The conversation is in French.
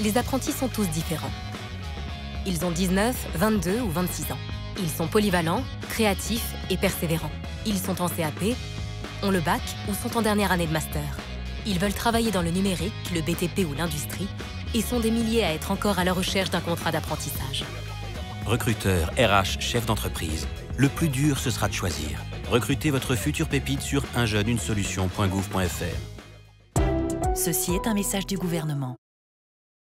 Les apprentis sont tous différents. Ils ont 19, 22 ou 26 ans. Ils sont polyvalents, créatifs et persévérants. Ils sont en CAP, ont le bac ou sont en dernière année de master. Ils veulent travailler dans le numérique, le BTP ou l'industrie et sont des milliers à être encore à la recherche d'un contrat d'apprentissage. Recruteur, RH, chef d'entreprise. Le plus dur, ce sera de choisir. Recrutez votre future pépite sur unjeuneunesolution.gouv.fr. Ceci est un message du gouvernement.